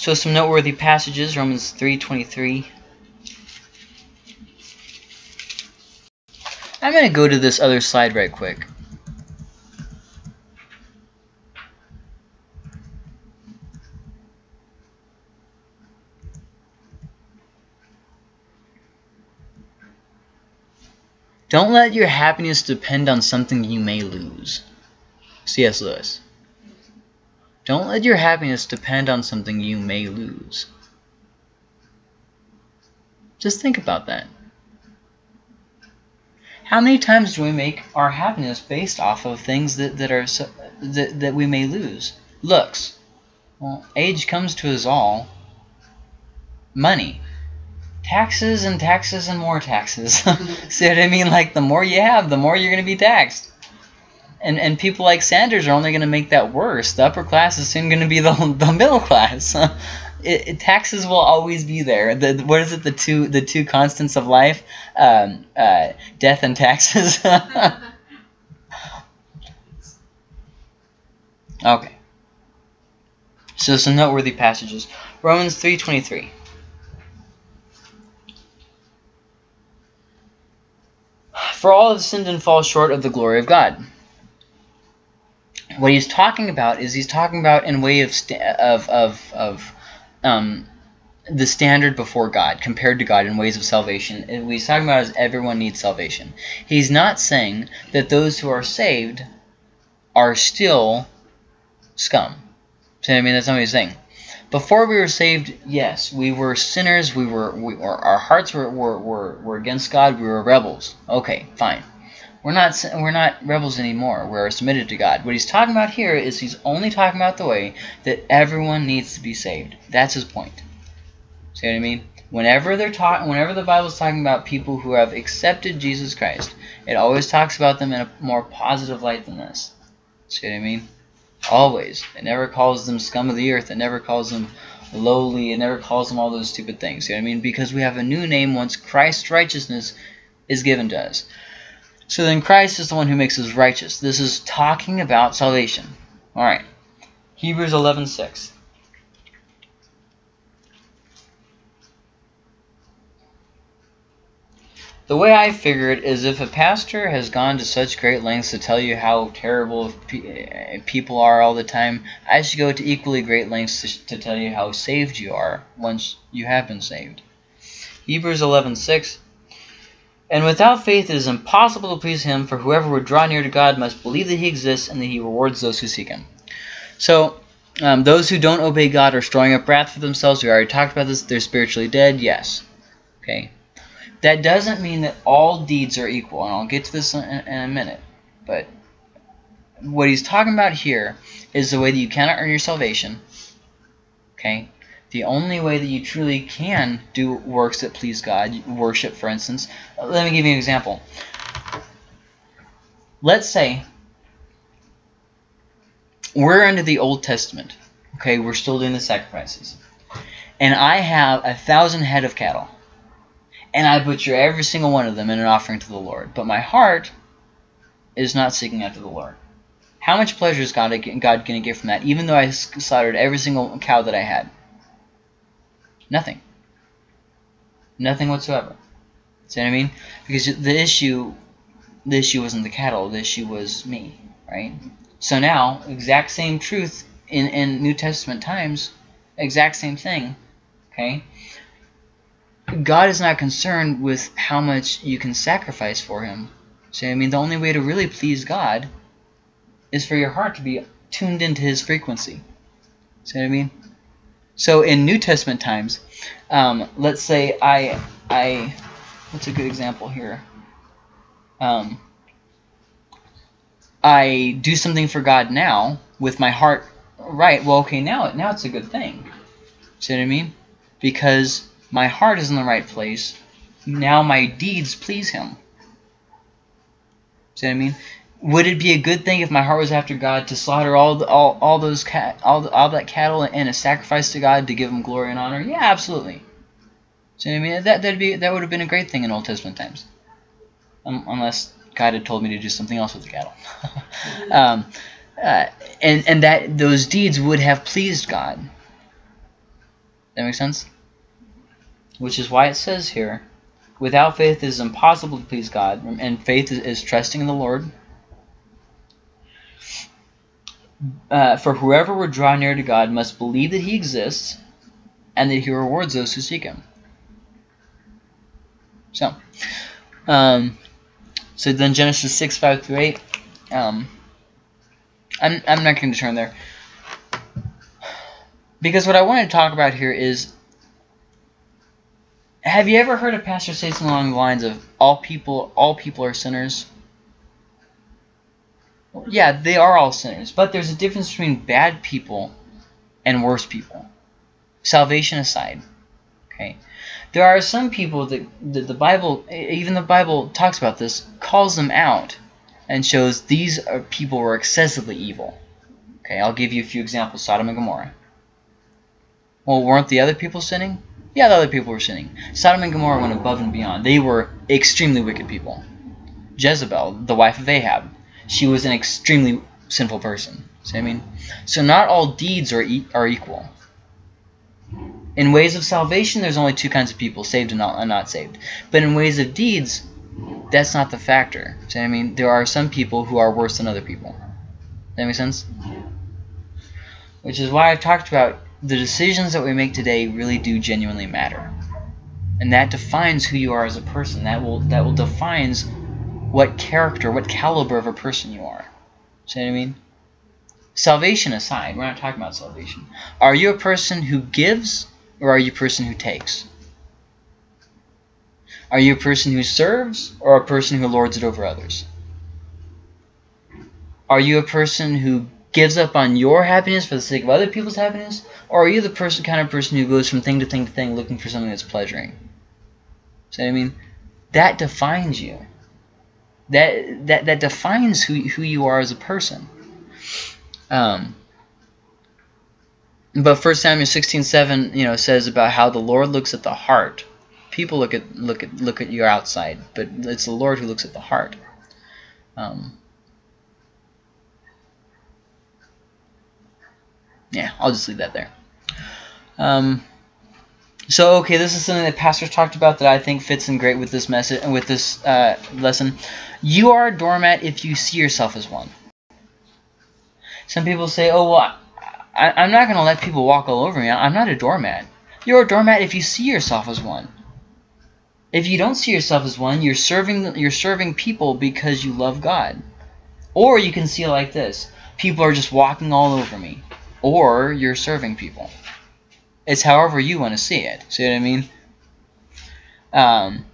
So some noteworthy passages, Romans 3.23. I'm going to go to this other slide right quick. Don't let your happiness depend on something you may lose. C.S. Lewis. Don't let your happiness depend on something you may lose. Just think about that. How many times do we make our happiness based off of things that, that are so, that, that we may lose? Looks. Well, age comes to us all. Money. Taxes and taxes and more taxes. See what I mean? Like the more you have, the more you're going to be taxed. And and people like Sanders are only going to make that worse. The upper class is soon going to be the, the middle class. it, it, taxes will always be there. The what is it? The two the two constants of life, um, uh, death and taxes. okay. So some noteworthy passages. Romans three twenty three. For all have sinned and fall short of the glory of God. What he's talking about is he's talking about in way of of of of um, the standard before God compared to God in ways of salvation. What he's talking about is everyone needs salvation. He's not saying that those who are saved are still scum. See what I mean? That's not what he's saying. Before we were saved, yes, we were sinners. We were, we, our hearts were, were, were, were against God. We were rebels. Okay, fine. We're not we're not rebels anymore. We're submitted to God. What he's talking about here is he's only talking about the way that everyone needs to be saved. That's his point. See what I mean? Whenever they're talking, whenever the Bible's talking about people who have accepted Jesus Christ, it always talks about them in a more positive light than this. See what I mean? Always. It never calls them scum of the earth. It never calls them lowly. It never calls them all those stupid things. Know what I mean? Because we have a new name once Christ's righteousness is given to us. So then Christ is the one who makes us righteous. This is talking about salvation. All right. Hebrews 11:6. The way I figure it is if a pastor has gone to such great lengths to tell you how terrible eh, people are all the time, I should go to equally great lengths to, to tell you how saved you are once you have been saved. Hebrews 11:6 And without faith it is impossible to please him, for whoever would draw near to God must believe that he exists and that he rewards those who seek him. So, um, those who don't obey God are storing up wrath for themselves. We already talked about this. They're spiritually dead. Yes. Okay. That doesn't mean that all deeds are equal, and I'll get to this in, in a minute. But what he's talking about here is the way that you cannot earn your salvation. Okay? The only way that you truly can do works that please God, worship, for instance. Let me give you an example. Let's say we're under the Old Testament. Okay, we're still doing the sacrifices. And I have a thousand head of cattle and I butcher every single one of them in an offering to the Lord. But my heart is not seeking after the Lord. How much pleasure is God, God going to get from that, even though I slaughtered every single cow that I had? Nothing. Nothing whatsoever. See what I mean? Because the issue, the issue wasn't the cattle. The issue was me, right? So now, exact same truth in, in New Testament times, exact same thing, okay? God is not concerned with how much you can sacrifice for him. So, I mean, the only way to really please God is for your heart to be tuned into his frequency. See what I mean? So, in New Testament times, um, let's say I, I, what's a good example here? Um, I do something for God now with my heart right. Well, okay, now, now it's a good thing. See what I mean? Because my heart is in the right place. Now my deeds please him. See what I mean? Would it be a good thing if my heart was after God to slaughter all the, all all those cat all all that cattle and a sacrifice to God to give Him glory and honor? Yeah, absolutely. See what I mean? That that'd be that would have been a great thing in Old Testament times, um, unless God had told me to do something else with the cattle. um, uh, and and that those deeds would have pleased God. That makes sense which is why it says here, without faith it is impossible to please God, and faith is, is trusting in the Lord. Uh, for whoever would draw near to God must believe that he exists, and that he rewards those who seek him. So, um, so then Genesis 6, 5 through 8. Um, I'm, I'm not going to turn there. Because what I want to talk about here is have you ever heard a pastor say something along the lines of all people all people are sinners? Yeah, they are all sinners, but there's a difference between bad people and worse people. Salvation aside, okay? There are some people that, that the Bible, even the Bible talks about this, calls them out and shows these are people were excessively evil. Okay, I'll give you a few examples. Sodom and Gomorrah. Well, weren't the other people sinning? Yeah, the other people were sinning. Sodom and Gomorrah went above and beyond. They were extremely wicked people. Jezebel, the wife of Ahab, she was an extremely sinful person. See what I mean? So not all deeds are, e are equal. In ways of salvation, there's only two kinds of people, saved and not, and not saved. But in ways of deeds, that's not the factor. See what I mean? There are some people who are worse than other people. Does that make sense? Which is why I've talked about the decisions that we make today really do genuinely matter. And that defines who you are as a person. That will that will defines what character, what caliber of a person you are. See what I mean? Salvation aside, we're not talking about salvation. Are you a person who gives or are you a person who takes? Are you a person who serves or a person who lords it over others? Are you a person who gives up on your happiness for the sake of other people's happiness? Or are you the person kind of person who goes from thing to thing to thing looking for something that's pleasuring? See what I mean? That defines you. That that that defines who who you are as a person. Um, but First Samuel sixteen seven, you know, says about how the Lord looks at the heart. People look at look at look at your outside, but it's the Lord who looks at the heart. Um, yeah, I'll just leave that there. Um, so okay, this is something that pastors talked about that I think fits in great with this message and with this uh, lesson. You are a doormat if you see yourself as one. Some people say, "Oh well, I, I'm not going to let people walk all over me. I'm not a doormat." You're a doormat if you see yourself as one. If you don't see yourself as one, you're serving you're serving people because you love God. Or you can see it like this: people are just walking all over me. Or you're serving people. It's however you want to see it. See what I mean? Um,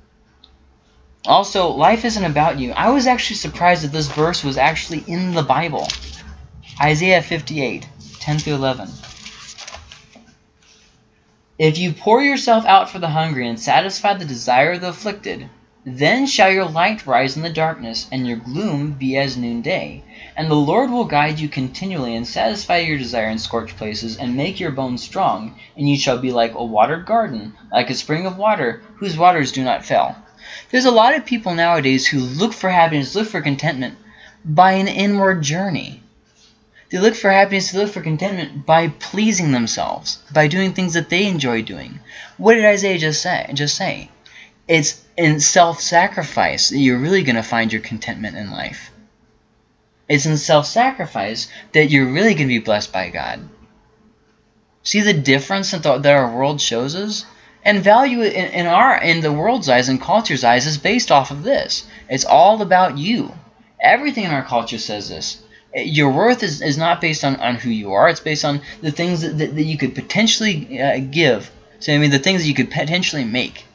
also, life isn't about you. I was actually surprised that this verse was actually in the Bible. Isaiah 58, 10 through 11. If you pour yourself out for the hungry and satisfy the desire of the afflicted, then shall your light rise in the darkness, and your gloom be as noonday. And the Lord will guide you continually, and satisfy your desire in scorched places, and make your bones strong. And you shall be like a watered garden, like a spring of water, whose waters do not fail. There's a lot of people nowadays who look for happiness, look for contentment by an inward journey. They look for happiness, they look for contentment by pleasing themselves, by doing things that they enjoy doing. What did Isaiah just say? Just say? It's in self-sacrifice that you're really going to find your contentment in life. It's in self-sacrifice that you're really going to be blessed by God. See the difference that, the, that our world shows us? And value in, in our in the world's eyes and culture's eyes is based off of this. It's all about you. Everything in our culture says this. Your worth is, is not based on, on who you are. It's based on the things that, that, that you could potentially uh, give. So I mean the things that you could potentially make.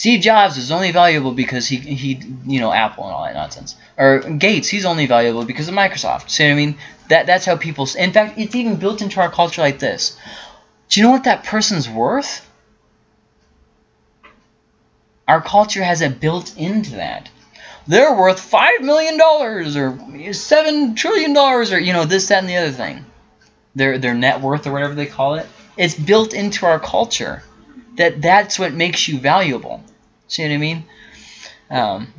Steve Jobs is only valuable because he, he, you know, Apple and all that nonsense. Or Gates, he's only valuable because of Microsoft. See what I mean? That that's how people. In fact, it's even built into our culture like this. Do you know what that person's worth? Our culture has it built into that. They're worth five million dollars or seven trillion dollars or you know this, that, and the other thing. Their their net worth or whatever they call it. It's built into our culture that that's what makes you valuable. See what I mean? Um,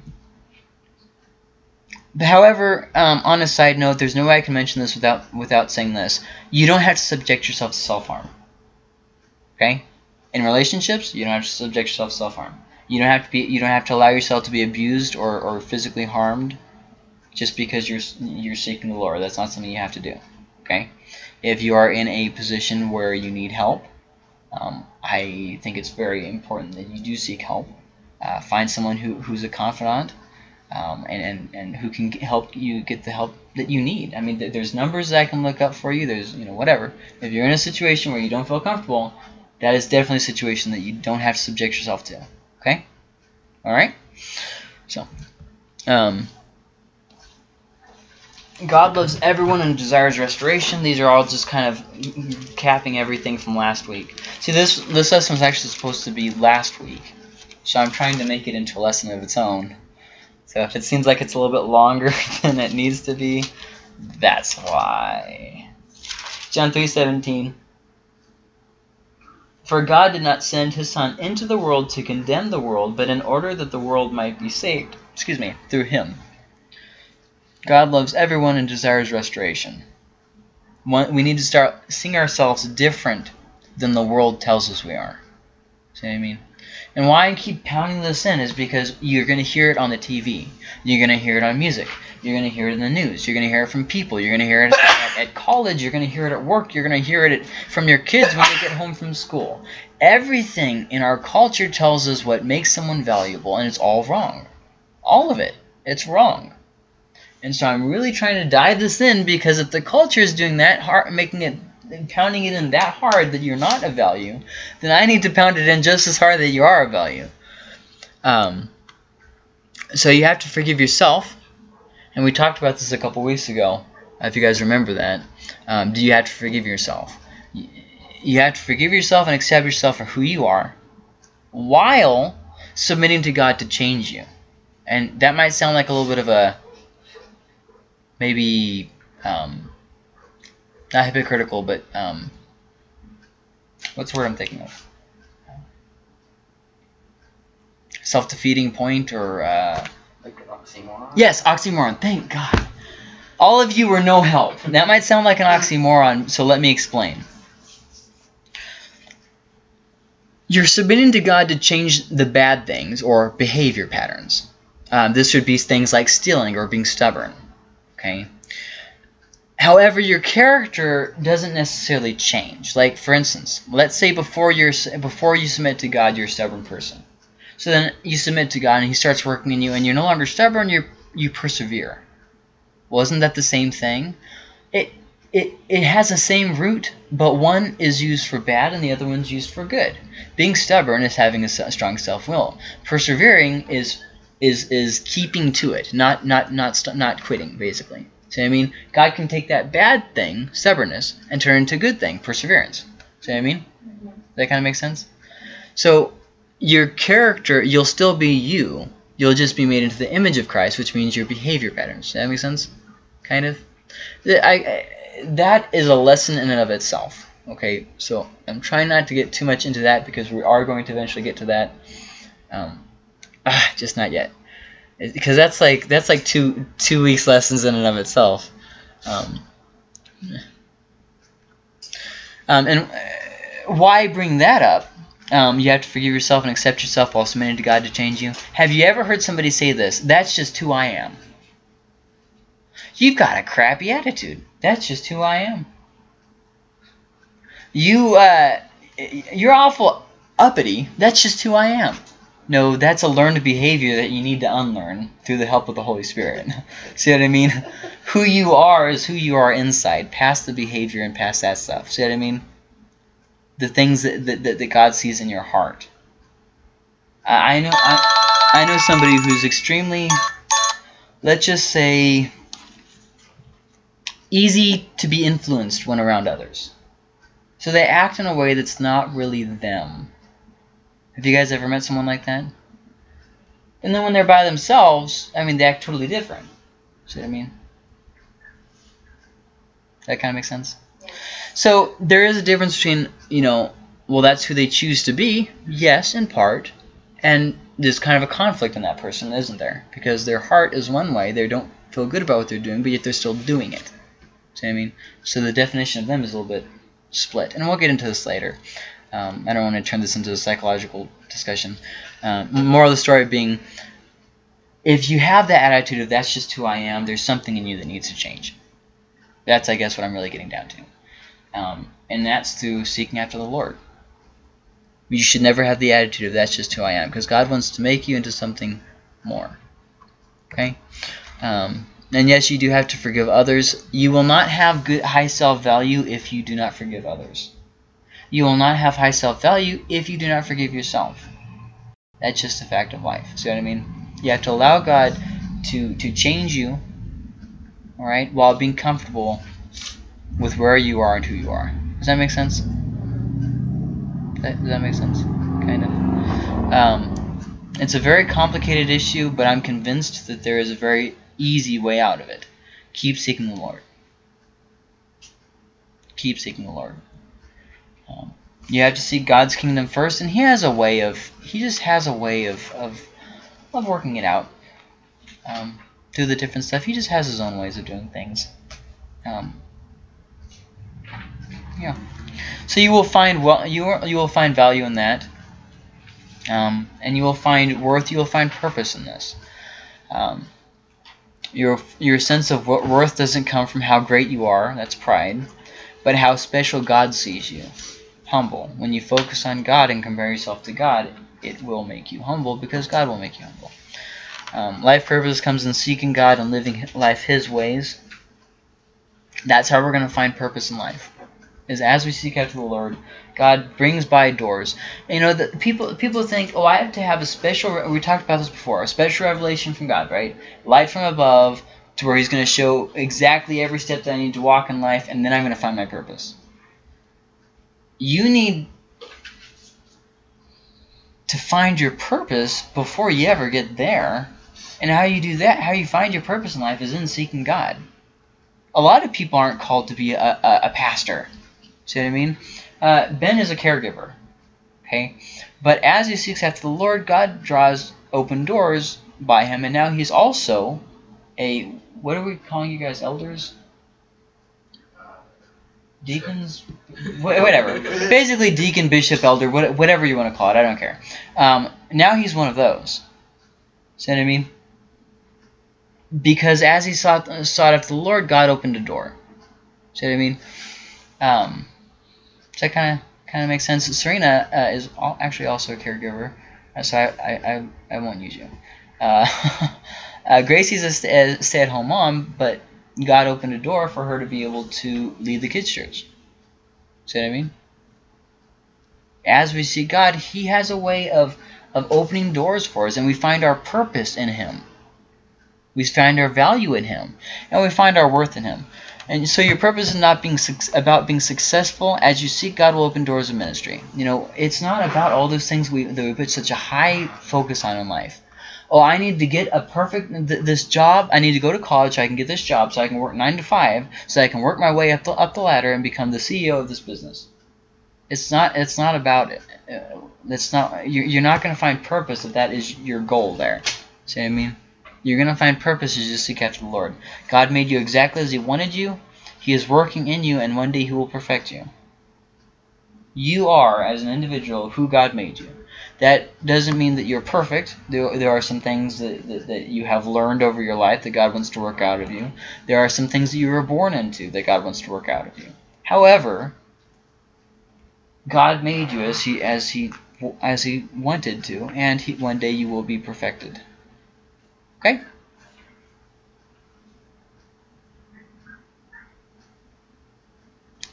however, um, on a side note, there's no way I can mention this without without saying this. You don't have to subject yourself to self-harm. Okay? In relationships, you don't have to subject yourself to self-harm. You don't have to be. You don't have to allow yourself to be abused or, or physically harmed, just because you're you're seeking the Lord. That's not something you have to do. Okay? If you are in a position where you need help, um, I think it's very important that you do seek help. Uh, find someone who, who's a confidant um, and, and, and who can help you get the help that you need. I mean, th there's numbers that I can look up for you. There's, you know, whatever. If you're in a situation where you don't feel comfortable, that is definitely a situation that you don't have to subject yourself to. Okay? All right? So, um, God loves everyone and desires restoration. These are all just kind of capping everything from last week. See, this this lesson was actually supposed to be last week, so I'm trying to make it into a lesson of its own. So if it seems like it's a little bit longer than it needs to be, that's why. John 3:17 For God did not send his son into the world to condemn the world, but in order that the world might be saved, excuse me, through him. God loves everyone and desires restoration. We need to start seeing ourselves different than the world tells us we are. See what I mean? And why I keep pounding this in is because you're going to hear it on the TV. You're going to hear it on music. You're going to hear it in the news. You're going to hear it from people. You're going to hear it at, at college. You're going to hear it at work. You're going to hear it from your kids when they get home from school. Everything in our culture tells us what makes someone valuable, and it's all wrong. All of it. It's wrong. And so I'm really trying to dive this in because if the culture is doing that making it, pounding it in that hard that you're not a value, then I need to pound it in just as hard that you are a value. Um, so you have to forgive yourself, and we talked about this a couple weeks ago. If you guys remember that, um, do you have to forgive yourself? You have to forgive yourself and accept yourself for who you are, while submitting to God to change you. And that might sound like a little bit of a maybe um, not hypocritical, but um, what's the word I'm thinking of? Self-defeating point or uh, Like an oxymoron. yes, oxymoron. Thank God. All of you were no help. That might sound like an oxymoron, so let me explain. You're submitting to God to change the bad things or behavior patterns. Um, this would be things like stealing or being stubborn. Okay. However, your character doesn't necessarily change. Like, for instance, let's say before you're before you submit to God, you're a stubborn person. So then you submit to God, and He starts working in you, and you're no longer stubborn. You you persevere. Wasn't that the same thing? It it it has the same root, but one is used for bad, and the other one's used for good. Being stubborn is having a strong self will. Persevering is is is keeping to it, not not not not quitting, basically. See I mean? God can take that bad thing, stubbornness, and turn it into a good thing, perseverance. See I mean? That kind of makes sense. So your character, you'll still be you. You'll just be made into the image of Christ, which means your behavior patterns. Does that make sense? Kind of. I, I, that is a lesson in and of itself. Okay, so I'm trying not to get too much into that because we are going to eventually get to that. Um, ah, just not yet, because that's like that's like two two weeks lessons in and of itself. Um, um, and uh, why bring that up? Um, you have to forgive yourself and accept yourself while submitting to God to change you. Have you ever heard somebody say this? That's just who I am. You've got a crappy attitude. That's just who I am. You, uh, you're awful uppity. That's just who I am. No, that's a learned behavior that you need to unlearn through the help of the Holy Spirit. See what I mean? Who you are is who you are inside, past the behavior and past that stuff. See what I mean? The things that, that, that God sees in your heart. I I know I, I know somebody who's extremely, let's just say, easy to be influenced when around others. So they act in a way that's not really them. Have you guys ever met someone like that? And then when they're by themselves, I mean, they act totally different. See what I mean? That kind of makes sense? So there is a difference between, you know, well, that's who they choose to be, yes, in part, and there's kind of a conflict in that person, isn't there? Because their heart is one way, they don't feel good about what they're doing, but yet they're still doing it. See what I mean? So the definition of them is a little bit split, and we'll get into this later. Um, I don't want to turn this into a psychological discussion. Um, more of the story being, if you have that attitude of that's just who I am, there's something in you that needs to change. That's, I guess, what I'm really getting down to. Um, and that's through seeking after the Lord. You should never have the attitude of that's just who I am, because God wants to make you into something more. Okay? Um, and yes, you do have to forgive others. You will not have good high self-value if you do not forgive others. You will not have high self-value if you do not forgive yourself. That's just a fact of life. See what I mean? You have to allow God to to change you, all right, while being comfortable with where you are and who you are. Does that make sense? That, does that make sense? Kind of. Um, It's a very complicated issue, but I'm convinced that there is a very easy way out of it. Keep seeking the Lord. Keep seeking the Lord. Um, you have to see God's kingdom first, and He has a way of He just has a way of of, of working it out um, through the different stuff. He just has His own ways of doing things. Um, yeah. So you will find well you will, you will find value in that, um, and you will find worth. You will find purpose in this. Um, your your sense of what worth doesn't come from how great you are. That's pride, but how special God sees you. Humble. When you focus on God and compare yourself to God, it will make you humble because God will make you humble. Um, life purpose comes in seeking God and living life His ways. That's how we're going to find purpose in life. Is as we seek after the Lord, God brings by doors. You know, the people people think, oh, I have to have a special. We talked about this before. A special revelation from God, right? Light from above, to where He's going to show exactly every step that I need to walk in life, and then I'm going to find my purpose. You need to find your purpose before you ever get there. And how you do that, how you find your purpose in life, is in seeking God. A lot of people aren't called to be a, a, a pastor. See what I mean? Uh, ben is a caregiver. Okay? But as he seeks after the Lord, God draws open doors by him, and now he's also a what are we calling you guys? Elders? Deacons? Whatever. Basically, deacon, bishop, elder, whatever you want to call it. I don't care. Um, now he's one of those. See what I mean? Because as he sought, sought after the Lord, God opened a door. See what I mean? Um, so that kind of kind of makes sense. Serena uh, is all, actually also a caregiver, uh, so I, I, I, I, won't use you. Uh, uh Gracie's a stay-at-home mom, but God opened a door for her to be able to lead the kids' church. See what I mean? As we see God, He has a way of, of opening doors for us, and we find our purpose in Him. We find our value in Him, and we find our worth in Him. And so your purpose is not being about being successful. As you seek, God will open doors of ministry. You know, it's not about all those things we, that we put such a high focus on in life. Oh, I need to get a perfect th this job. I need to go to college so I can get this job so I can work nine to five so I can work my way up the up the ladder and become the CEO of this business. It's not. It's not about. It. Uh, it's not. You're, you're not going to find purpose if that is your goal there. See what I mean? You're going to find purpose as you seek after the Lord. God made you exactly as He wanted you. He is working in you, and one day He will perfect you. You are, as an individual, who God made you. That doesn't mean that you're perfect. There, there are some things that, that, that you have learned over your life that God wants to work out of you. There are some things that you were born into that God wants to work out of you. However, God made you as He as He as He wanted to, and he, one day you will be perfected. Okay?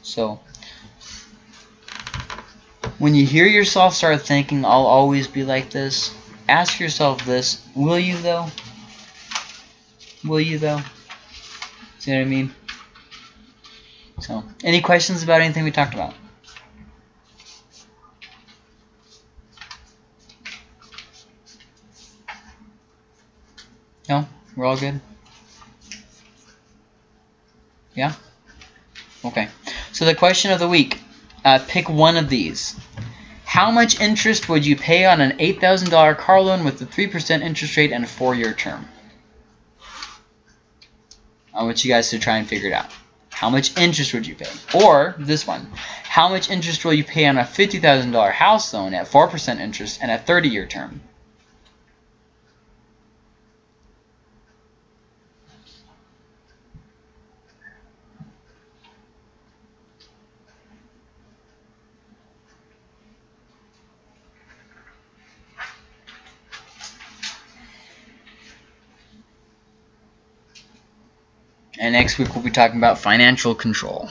So, when you hear yourself start thinking, I'll always be like this, ask yourself this, will you though? Will you though? See what I mean? So, any questions about anything we talked about? No? We're all good? Yeah? Okay. So the question of the week. Uh, pick one of these. How much interest would you pay on an $8,000 car loan with a 3% interest rate and a four-year term? I want you guys to try and figure it out. How much interest would you pay? Or this one. How much interest will you pay on a $50,000 house loan at 4% interest and a 30-year term? And next week we'll be talking about financial control.